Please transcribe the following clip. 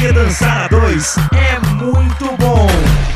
porque dançar a dois é muito bom.